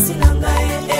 mpasi na ngai eh.